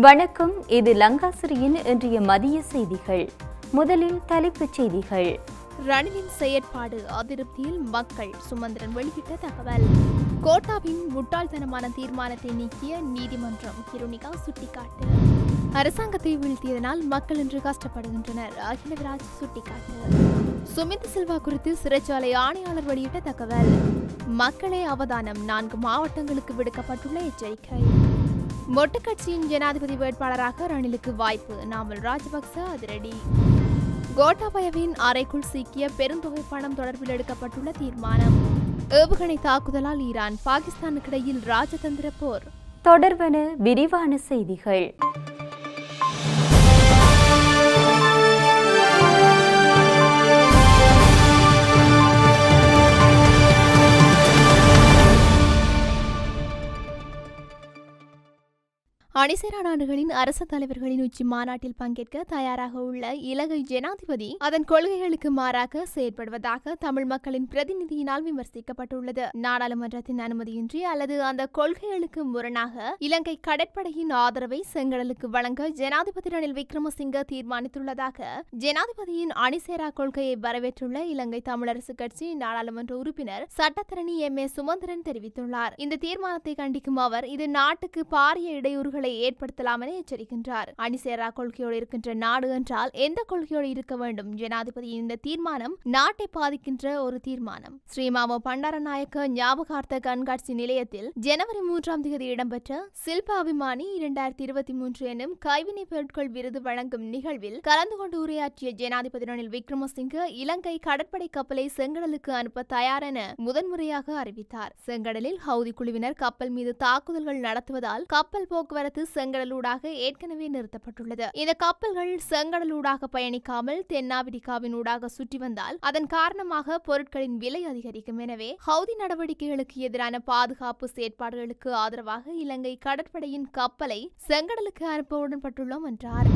வணக்கம். இது லங்காசிரியின் இன்றைய மதிய செய்திகள். முதலில் தலைப்புச் செய்திகள். ரணிலின் செயற்பாடு அதிருப்தியில் மக்கள் சுமந்திரன் வெளியிட்ட தகவல். கோட்டாவின் முட்டாள்தனமான தீர்மானத்தை நீக்கிய நீதிமன்றம் கிருணிகா சுட்டிக்காட்டு. அரசாங்கத்தை வீழ்த்தியதனால் மக்கள் இன்று கஷ்டப்படுகின்றனர். அகிலவிராஜ் சுட்டிக்காட்டு. சுமித் சில்வா குறித்து சிறைச்சாலை ஆணையாளர் வெளியிட்ட தகவல். மக்களே அவதானம் நான்கு மாவட்டங்களுக்கு விடுக்கப்பட்டுள்ள எச்சரிக்கை. மொட்டு கட்சியின் ஜனாதிபதி வேட்பாளராக ரணிலுக்கு வாய்ப்பு. நாமல் ராஜபக்ச அதிரடி. கோட்டாபயவின் அறைக்குள் சிக்கிய பெருந்தொகை பணம் தொடர்பில் எடுக்கப்பட்டுள்ள தீர்மானம். ஏவுகணை தாக்குதலால் ஈரான் பாகிஸ்தானுக்கிடையில் ராஜதந்திர போர். தொடர்பன விரிவான செய்திகள். அணிசேரா நாடுகளின் அரச தலைவர்களின் உச்சி மாநாட்டில் பங்கேற்க தயாராக உள்ள இலங்கை ஜனாதிபதி அதன் கொள்கைகளுக்கு மாறாக செயற்படுவதாக தமிழ் மக்களின் பிரதிநிதியினால் விமர்சிக்கப்பட்டுள்ளது. நாடாளுமன்றத்தின் அனுமதியின்றி அல்லது அந்த கொள்கைகளுக்கு முரணாக இலங்கை கடற்படையின் ஆதரவை செங்கடலுக்கு வழங்க ஜனாதிபதி ரணில் விக்ரமசிங்க தீர்மானித்துள்ளதாக ஜனாதிபதியின் அணிசேரா கொள்கையை வரவேற்றுள்ள இலங்கை தமிழரசு கட்சி நாடாளுமன்ற உறுப்பினர் சட்டத்தரணி எம் ஏ சுமந்திரன் தெரிவித்துள்ளார். இந்த தீர்மானத்தை கண்டிக்கும் அவர் இது நாட்டுக்கு பாரிய இடையூறுகளை ஏற்படுத்தலாம் என எச்சரிக்கின்றார். அணிசேரா கொள்கையோடு இருக்கின்ற நாடு என்றால் எந்த கொள்கையோடு இருக்க வேண்டும்? ஜனாதிபதியின் இந்த தீர்மானம் நாட்டை பாதிக்கின்ற ஒரு தீர்மானம். ஸ்ரீமாவோ பண்டாரநாயக்க ஞாபகார்த்த கண்காட்சி நிலையத்தில் ஜனவரி மூன்றாம் தேதி இடம்பெற்ற சில்ப அபிமானி இரண்டாயிரத்தி இருபத்தி மூன்று எனும் கைவினை பொருட்கள் விருது வழங்கும் நிகழ்வில் கலந்து கொண்டு உரையாற்றிய ஜனாதிபதி ரணில் விக்ரமசிங்க இலங்கை கடற்படை கப்பலை செங்கடலுக்கு அனுப்ப தயார் என முதன்முறையாக அறிவித்தார். செங்கடலில் ஹவுதி குழுவினர் கப்பல் மீது தாக்குதல்கள் நடத்துவதால் கப்பல் போக்குவரத்து செங்கடலூடாக ஏற்கனவே நிறுத்தப்பட்டுள்ளது. இந்த கப்பல்கள் செங்கடலூடாக பயணிக்காமல் தென்னாப்பிரிக்காவின் ஊடாக சுற்றி வந்தால் அதன் காரணமாக பொருட்களின் விலை அதிகரிக்கும். எனவே ஹவுதி நடவடிக்கைகளுக்கு எதிரான பாதுகாப்பு செயற்பாடுகளுக்கு ஆதரவாக இலங்கை கடற்படையின் கப்பலை செங்கடலுக்கு அனுப்ப உடன்பட்டுள்ளோம் என்றார்.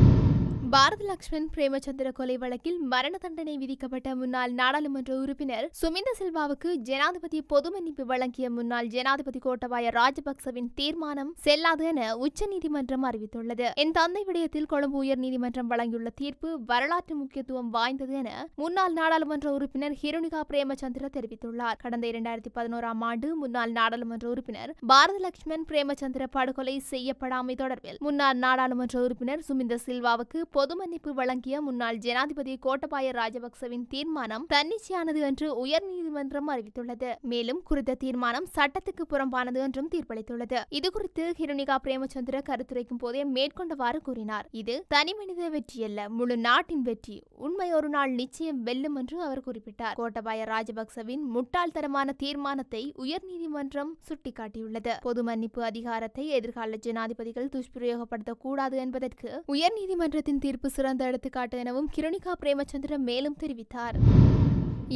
பாரத லக்ஷ்மண் பிரேமச்சந்திர கொலை வழக்கில் மரண தண்டனை விதிக்கப்பட்ட முன்னாள் நாடாளுமன்ற உறுப்பினர் சுமிந்த சில்வாவுக்கு ஜனாதிபதி பொது மன்னிப்பு வழங்கிய முன்னாள் ஜனாதிபதி கோட்டபாய ராஜபக்சவின் தீர்மானம் செல்லாது என உச்சநீதிமன்றம் அறிவித்துள்ளது. என் தந்தை விடயத்தில் கொழும்பு உயர்நீதிமன்றம் வழங்கியுள்ள தீர்ப்பு வரலாற்று முக்கியத்துவம் வாய்ந்தது என முன்னாள் நாடாளுமன்ற உறுப்பினர் ஹிருணிகா பிரேமச்சந்திர தெரிவித்துள்ளார். கடந்த இரண்டாயிரத்தி பதினோராம் ஆண்டு முன்னாள் நாடாளுமன்ற உறுப்பினர் பாரத லட்சுமண் பிரேமச்சந்திர படுகொலை செய்யப்படாமை தொடர்பில் முன்னாள் நாடாளுமன்ற உறுப்பினர் சுமிந்த சில்வாவுக்கு பொது மன்னிப்பு வழங்கிய முன்னாள் ஜனாதிபதி கோட்டபாய ராஜபக்சவின் தீர்மானம் தன்னிச்சையானது என்று உயர்நீதிமன்றம் அறிவித்துள்ளது. மேலும் குறித்த தீர்மானம் சட்டத்துக்கு புறம்பானது என்றும் தீர்ப்பளித்துள்ளது. இதுகுறித்து ஹிருணிகா பிரேமச்சந்திர கருத்துரைக்கும் போதே மேற்கொண்டவாறு கூறினார். இது தனி மனித வெற்றியல்ல முழு நாட்டின் வெற்றி உண்மை ஒரு நாள் நிச்சயம் வெல்லும் என்று அவர் குறிப்பிட்டார். கோட்டபாய ராஜபக்சவின் முட்டாள்தனமான தீர்மானத்தை உயர்நீதிமன்றம் சுட்டிக்காட்டியுள்ளது. பொது மன்னிப்பு அதிகாரத்தை எதிர்கால ஜனாதிபதிகள் துஷ்பிரயோகப்படுத்தக்கூடாது என்பதற்கு உயர்நீதிமன்றத்தின் தீர்ப்பு சிறந்த எடுத்துக்காட்டு எனவும் கிருணிகா பிரேமச்சந்திரன் மேலும் தெரிவித்தார்.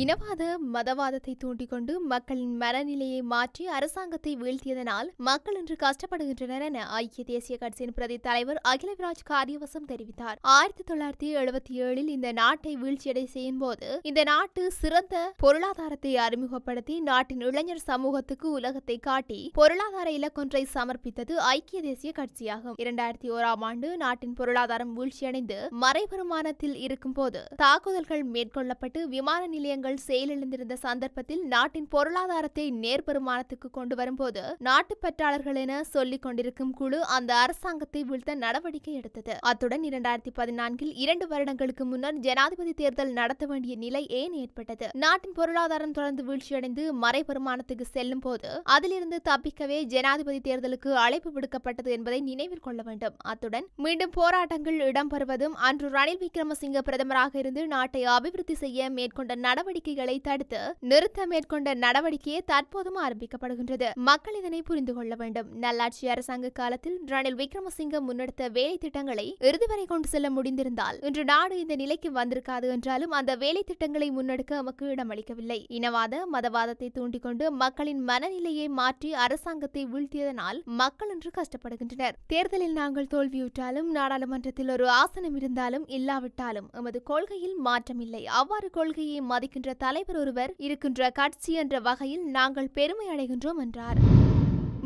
இனவாத மதவாதத்தை தூண்டிக்கொண்டு மக்களின் மனநிலையை மாற்றி அரசாங்கத்தை வீழ்த்தியதனால் மக்கள் இன்று கஷ்டப்படுகின்றனர் என ஐக்கிய தேசிய கட்சியின் பிரதி தலைவர் அகிலவிராஜ் காரியவசம் தெரிவித்தார். ஆயிரத்தி தொள்ளாயிரத்தி எழுபத்தி ஏழில் இந்த நாட்டை வீழ்ச்சியடை செய்யும் போது இந்த நாட்டு சிறந்த பொருளாதாரத்தை அறிமுகப்படுத்தி நாட்டின் இளைஞர் சமூகத்துக்கு உலகத்தை காட்டி பொருளாதார இலக்கொன்றை சமர்ப்பித்தது ஐக்கிய தேசிய கட்சியாகும். இரண்டாயிரத்தி ஓராம் ஆண்டு நாட்டின் பொருளாதாரம் வீழ்ச்சியடைந்து மறைவருமானத்தில் இருக்கும் போது தாக்குதல்கள் மேற்கொள்ளப்பட்டு விமான நிலையங்கள் நிறுவனங்கள் செயலிழந்திருந்த சந்தர்ப்பத்தில் நாட்டின் பொருளாதாரத்தை நேர்பெருமானத்துக்கு கொண்டு வரும்போது நாட்டு பற்றாளர்கள் என சொல்லிக் கொண்டிருக்கும் குழு அந்த அரசாங்கத்தை வீழ்த்த நடவடிக்கை எடுத்தது. அத்துடன் இரண்டாயிரத்தி பதினான்கில் இரண்டு வருடங்களுக்கு முன்னர் ஜனாதிபதி தேர்தல் நடத்த வேண்டிய நிலை ஏன் ஏற்பட்டது? நாட்டின் பொருளாதாரம் தொடர்ந்து வீழ்ச்சியடைந்து மறைபெருமானத்துக்கு செல்லும் போது அதிலிருந்து தப்பிக்கவே ஜனாதிபதி தேர்தலுக்கு அழைப்பு விடுக்கப்பட்டது என்பதை நினைவில் கொள்ள வேண்டும். அத்துடன் மீண்டும் போராட்டங்கள் இடம்பெறுவதும் அன்று ரணில் விக்ரமசிங்க பிரதமராக இருந்து நாட்டை அபிவிருத்தி செய்ய மேற்கொண்ட நடவடிக்கை நடவடிக்கைகளை தடுத்து நிறுத்த மேற்கொண்ட நடவடிக்கையே தற்போதும் ஆரம்பிக்கப்படுகின்றது. மக்கள் இதனை புரிந்து கொள்ள வேண்டும். நல்லாட்சி அரசாங்க காலத்தில் ரணில் விக்ரமசிங்க முன்னெடுத்த வேலை திட்டங்களை இறுதி வரை கொண்டு செல்ல முடிந்திருந்தால் இன்று நாடு இந்த நிலைக்கு வந்திருக்காது என்றாலும் அந்த வேலை திட்டங்களை முன்னெடுக்க நமக்கு இடமளிக்கவில்லை. இனவாத மதவாதத்தை தூண்டிக்கொண்டு மக்களின் மனநிலையை மாற்றி அரசாங்கத்தை வீழ்த்தியதனால் மக்கள் இன்று கஷ்டப்படுகின்றனர். தேர்தலில் நாங்கள் தோல்வியுற்றாலும் நாடாளுமன்றத்தில் ஒரு ஆசனம் இருந்தாலும் இல்லாவிட்டாலும் எமது கொள்கையில் மாற்றமில்லை. அவ்வாறு கொள்கையை மதிக்கின்ற தலைவர் ஒருவர் இருக்கின்ற கட்சி என்ற வகையில் நாங்கள் பெருமை அடைகின்றோம் என்றார்.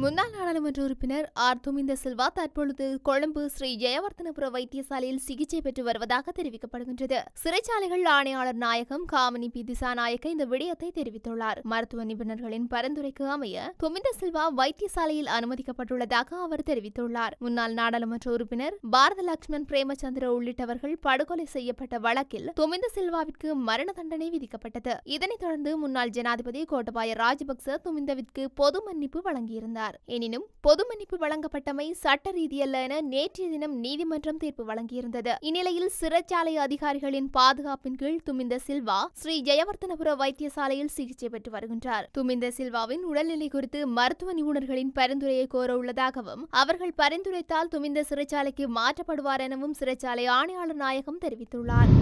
முன்னாள் நாடாளுமன்ற உறுப்பினர் ஆர் துமிந்த சில்வா தற்பொழுது கொழும்பு ஸ்ரீ ஜெயவர்த்தனபுர வைத்தியசாலையில் சிகிச்சை பெற்று வருவதாக தெரிவிக்கப்படுகின்றது. சிறைச்சாலைகள் ஆணையாளர் நாயகம் காமினி பி திசாநாயக்க இந்த விடயத்தை தெரிவித்துள்ளார். மருத்துவ நிபுணர்களின் பரிந்துரைக்கு அமைய துமிந்த சில்வா வைத்தியசாலையில் அனுமதிக்கப்பட்டுள்ளதாக அவர் தெரிவித்துள்ளார். முன்னாள் நாடாளுமன்ற உறுப்பினர் பாரத லட்சுமண் பிரேமச்சந்திர உள்ளிட்டவர்கள் படுகொலை செய்யப்பட்ட வழக்கில் துமிந்த சில்வாவிற்கு மரண தண்டனை விதிக்கப்பட்டது. இதனைத் தொடர்ந்து முன்னாள் ஜனாதிபதி கோட்டபாய ராஜபக்ச துமிந்தவிற்கு பொது மன்னிப்பு வழங்கியிருந்தார். எனினும் பொது மன்னிப்பு வழங்கப்பட்டமை சட்ட ரீதியல்ல என நேற்றைய தினம் நீதிமன்றம் தீர்ப்பு வழங்கியிருந்தது. இந்நிலையில் சிறைச்சாலை அதிகாரிகளின் பாதுகாப்பின் கீழ் துமிந்த சில்வா ஸ்ரீ ஜெயவர்த்தனபுர வைத்தியசாலையில் சிகிச்சை பெற்று வருகின்றார். துமிந்த சில்வாவின் உடல்நிலை குறித்து மருத்துவ நிபுணர்களின் பரிந்துரையை கோர உள்ளதாகவும் அவர்கள் பரிந்துரைத்தால் துமிந்த சிறைச்சாலைக்கு மாற்றப்படுவார் எனவும் சிறைச்சாலை ஆணையாளர் நாயகம் தெரிவித்துள்ளார்.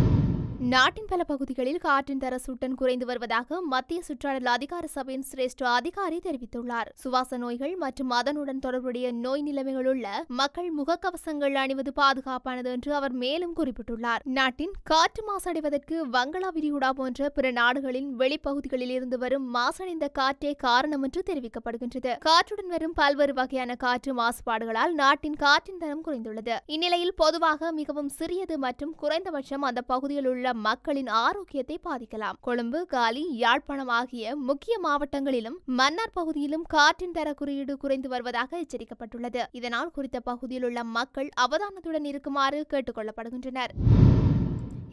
நாட்டின் பல பகுதிகளில் காற்றின் தர சுட்டன் குறைந்து வருவதாக மத்திய சுற்றாடல் அதிகார சபையின் சிரேஷ்ட அதிகாரி தெரிவித்துள்ளார். சுவாச நோய்கள் மற்றும் அதனுடன் தொடர்புடைய நோய் நிலைமைகள் உள்ள மக்கள் முகக்கவசங்கள் அணிவது பாதுகாப்பானது என்று அவர் மேலும் குறிப்பிட்டுள்ளார். நாட்டின் காற்று மாசடைவதற்கு வங்களா விரிகுடா போன்ற பிற நாடுகளின் வெளிப்பகுதிகளில் இருந்து வரும் மாசடைந்த காற்றே காரணம் என்று தெரிவிக்கப்படுகின்றது. காற்றுடன் வரும் பல்வேறு வகையான காற்று மாசுபாடுகளால் நாட்டின் காற்றின் தரம் குறைந்துள்ளது. இந்நிலையில் பொதுவாக மிகவும் சிறியது மற்றும் குறைந்தபட்சம் அந்த பகுதியில் உள்ள மக்களின் ஆரோக்கியத்தை பாதிக்கலாம். கொழும்பு காலி யாழ்ப்பாணம் ஆகிய முக்கிய மாவட்டங்களிலும் மன்னார் பகுதியிலும் காற்றின் தர குறியீடு குறைந்து வருவதாக எச்சரிக்கப்பட்டுள்ளது. இதனால் குறித்த பகுதியில் உள்ள மக்கள் அவதானத்துடன் இருக்குமாறு கேட்டுக் கொள்ளப்படுகின்றனர்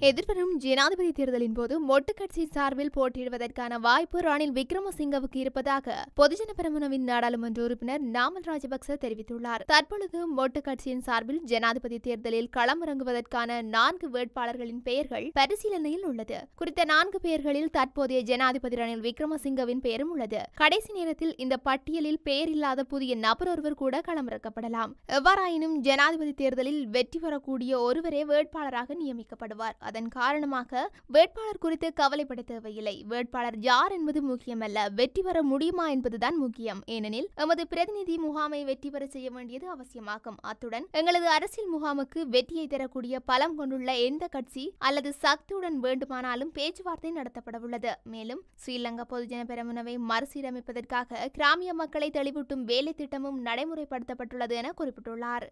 எதிர்வரும் ஜனாதிபதி தேர்தலின் போது மொட்டு கட்சி சார்பில் போட்டியிடுவதற்கான வாய்ப்பு ரணில் விக்ரமசிங்கவுக்கு இருப்பதாக பொதுஜன பெரமுனவின் நாடாளுமன்ற உறுப்பினர் நாமல் ராஜபக்ச தெரிவித்துள்ளார். தற்பொழுது மொட்டு கட்சியின் சார்பில் ஜனாதிபதி தேர்தலில் களமிறங்குவதற்கான நான்கு வேட்பாளர்களின் பெயர்கள் பரிசீலனையில் உள்ளது. குறித்த நான்கு பெயர்களில் தற்போதைய ஜனாதிபதி ரணில் விக்ரமசிங்கவின் பெயரும் உள்ளது. கடைசி நேரத்தில் இந்த பட்டியலில் பெயர் இல்லாத புதிய நபர் ஒருவர் கூட களமிறக்கப்படலாம். எவ்வாறாயினும் ஜனாதிபதி தேர்தலில் வெற்றி பெறக்கூடிய ஒருவரே வேட்பாளராக நியமிக்கப்படுவார். அதன் காரணமாக வேட்பாளர் குறித்து கவலைப்பட தேவையில்லை. வேட்பாளர் யார் என்பது முக்கியமல்ல. வெற்றி பெற முடியுமா என்பதுதான் முக்கியம். ஏனெனில் எமது பிரதிநிதி முகாமை வெற்றி பெற செய்ய வேண்டியது அவசியமாகும். அத்துடன் எங்களது அரசியல் முகாமுக்கு வெற்றியை தரக்கூடிய பலம் கொண்டுள்ள எந்த கட்சி அல்லது சக்தியுடன் வேண்டுமானாலும் பேச்சுவார்த்தை நடத்தப்படவுள்ளது. மேலும் ஸ்ரீலங்கா பொதுஜன பெரமுனவை மறுசீரமைப்பதற்காக கிராமிய மக்களை தெளிவூட்டும் வேலை திட்டமும் நடைமுறைப்படுத்தப்பட்டுள்ளது என குறிப்பிட்டுள்ளார்.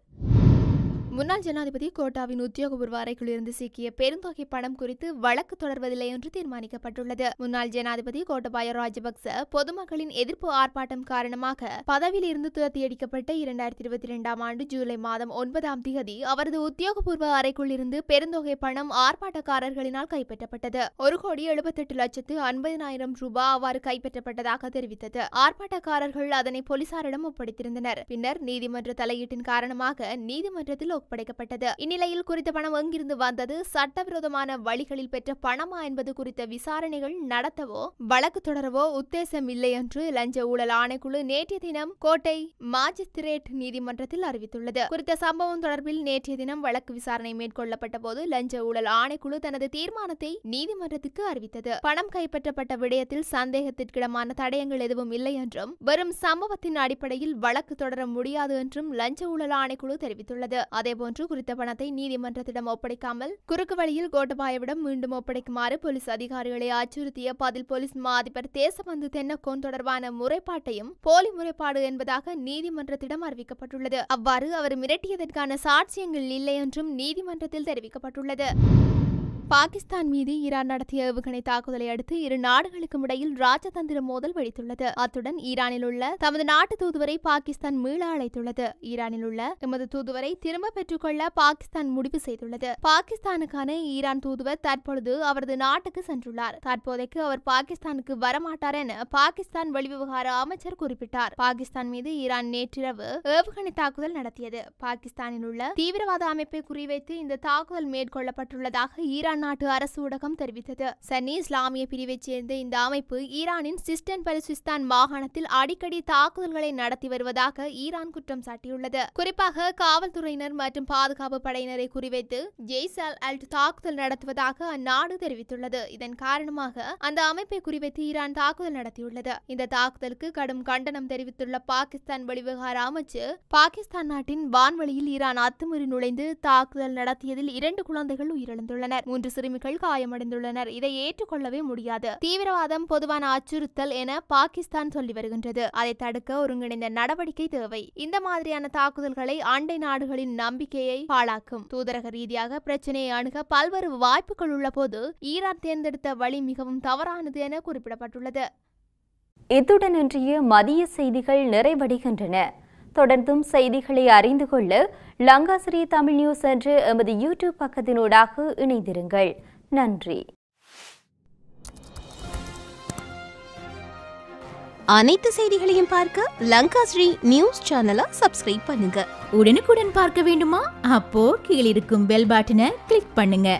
முன்னாள் ஜனாதிபதி கோட்டாவின் உத்தியோகபூர்வ அறைக்குள்ளிருந்து சிக்கிய பெருந்தொகை பணம் குறித்து வழக்கு தொடர்வதில்லை என்று தீர்மானிக்கப்பட்டுள்ளது. முன்னாள் ஜனாதிபதி கோட்டபாய ராஜபக்ச பொதுமக்களின் எதிர்ப்பு ஆர்ப்பாட்டம் காரணமாக பதவியில் இருந்து துரத்தியடிக்கப்பட்ட இரண்டாயிரத்தி இருபத்தி இரண்டாம் ஆண்டு ஜூலை மாதம் ஒன்பதாம் தேதி அவரது உத்தியோகபூர்வ அறைக்குள்ளிருந்து பெருந்தொகை பணம் ஆர்ப்பாட்டக்காரர்களினால் கைப்பற்றப்பட்டது. ஒரு கோடி எழுபத்தெட்டு லட்சத்து ஐம்பதினாயிரம் ரூபாய் அவ்வாறு கைப்பற்றப்பட்டதாக தெரிவித்தது. ஆர்ப்பாட்டக்காரர்கள் அதனை போலீசாரிடம் ஒப்படைத்திருந்தனர். பின்னர் நீதிமன்ற தலையீட்டின் காரணமாக நீதிமன்றத்தில் ஒப்படைக்கப்பட்டது. இந்நிலையில் குறித்த பணம் எங்கிருந்து வந்தது? சட்டவிரோதமான வழிகளில் பெற்ற பணமா என்பது குறித்த விசாரணைகள் நடத்தவோ வழக்கு தொடரவோ உத்தேசம் இல்லை என்று லஞ்ச ஊழல் ஆணைக்குழு நேற்றைய தினம் கோட்டை மாஜிஸ்திரேட் நீதிமன்றத்தில் அறிவித்துள்ளது. குறித்த சம்பவம் தொடர்பில் நேற்றைய தினம் வழக்கு விசாரணை மேற்கொள்ளப்பட்ட போது லஞ்ச ஊழல் ஆணைக்குழு தனது தீர்மானத்தை நீதிமன்றத்துக்கு அறிவித்தது. பணம் கைப்பற்றப்பட்ட விடயத்தில் சந்தேகத்திற்கிடமான தடயங்கள் எதுவும் இல்லை என்றும் வெறும் சம்பவத்தின் அடிப்படையில் வழக்கு தொடர முடியாது என்றும் லஞ்ச ஊழல் ஆணைக்குழு தெரிவித்துள்ளது. அதே அதேபோன்று குறித்த பணத்தை நீதிமன்றத்திடம் ஒப்படைக்காமல் குறுக்கு வழியில் கோட்டபாயவிடம் மீண்டும் ஒப்படைக்குமாறு போலீஸ் அதிகாரிகளை அச்சுறுத்திய பதில் போலீஸ் மா அதிபர் தேசபந்து தென்னக்கோன் தொடர்பான முறைப்பாட்டையும் போலி முறைப்பாடு என்பதாக நீதிமன்றத்திடம் அறிவிக்கப்பட்டுள்ளது. அவ்வாறு அவர் மிரட்டியதற்கான சாட்சியங்கள் இல்லை என்றும் நீதிமன்றத்தில் தெரிவிக்கப்பட்டுள்ளது. பாகிஸ்தான் மீது ஈரான் நடத்திய ஏவுகணை தாக்குதலை அடுத்து இரு நாடுகளுக்கும் இடையில் ராஜதந்திர மோதல் வெடித்துள்ளது. அத்துடன் ஈரானில் உள்ள தமது நாட்டு தூதுவரை பாகிஸ்தான் மீள அழைத்துள்ளது. ஈரானில் உள்ள எமது தூதுவரை திரும்ப பெற்றுக்கொள்ள பாகிஸ்தான் முடிவு செய்துள்ளது. பாகிஸ்தானுக்கான ஈரான் தூதுவர் தற்பொழுது அவரது நாட்டுக்கு சென்றுள்ளார். தற்போதைக்கு அவர் பாகிஸ்தானுக்கு வரமாட்டார் என பாகிஸ்தான் வெளிவிவகார அமைச்சர் குறிப்பிட்டார். பாகிஸ்தான் மீது ஈரான் நேற்றிரவு ஏவுகணை தாக்குதல் நடத்தியது. பாகிஸ்தானில் உள்ள தீவிரவாத அமைப்பை குறிவைத்து இந்த தாக்குதல் மேற்கொள்ளப்பட்டுள்ளதாக ஈரான் நாட்டு அரசு ஊடகம் தெரிவித்தது. சன்னி இஸ்லாமிய பிரிவைச் சேர்ந்த இந்த அமைப்பு ஈரானின் சிஸ்டன் பலுசிஸ்தான் மாகாணத்தில் அடிக்கடி தாக்குதல்களை நடத்தி வருவதாக ஈரான் குற்றம் சாட்டியுள்ளது. குறிப்பாக காவல்துறையினர் மற்றும் பாதுகாப்பு படையினரை குறிவைத்து ஜெய்சால் அல்ட் தாக்குதல் நடத்துவதாக அந்நாடு தெரிவித்துள்ளது. இதன் காரணமாக அந்த அமைப்பை குறிவைத்து ஈரான் தாக்குதல் நடத்தியுள்ளது. இந்த தாக்குதலுக்கு கடும் கண்டனம் தெரிவித்துள்ள பாகிஸ்தான் வெளிவிவகார அமைச்சு பாகிஸ்தான் நாட்டின் வான்வெளியில் ஈரான் அத்துமீறி நுழைந்து தாக்குதல் நடத்தியதில் இரண்டு குழந்தைகள் உயிரிழந்துள்ளனர். மூன்று சிறுமிகள் காயமடைந்துள்ளனர். இதை ஏற்றுக்கொள்ளவே முடியாது. தீவிரவாதம் பொதுவான அச்சுறுத்தல் என பாகிஸ்தான் சொல்லி வருகின்றது. அதை தடுக்க ஒருங்கிணைந்த நடவடிக்கை தேவை. இந்த மாதிரியான தாக்குதல்களை அண்டை நாடுகளின் நம்பிக்கையை பாழாக்கும். தூதரக ரீதியாக பிரச்சனையை அணுக பல்வேறு வாய்ப்புகள் உள்ள போது ஈரான் தேர்ந்தெடுத்த வழி மிகவும் தவறானது என குறிப்பிடப்பட்டுள்ளது. இத்துடன் இன்றைய மதிய செய்திகள் நிறைவடைகின்றன. தொடர்ந்தும் செய்திகளை அறிந்து கொள்ள லங்காசிரி தமிழ் நியூஸ் என்ற எமது யூடியூப் பக்கத்தினூடாக இணைந்திருங்கள். நன்றி. அனைத்து செய்திகளையும் பார்க்க லங்கா ஸ்ரீ நியூஸ் சேனலை சப்ஸ்கிரைப் பண்ணுங்க. உடனுக்குடன் பார்க்க வேண்டுமா? அப்போ கீழிருக்கும் பெல் பட்டனை கிளிக் பண்ணுங்க.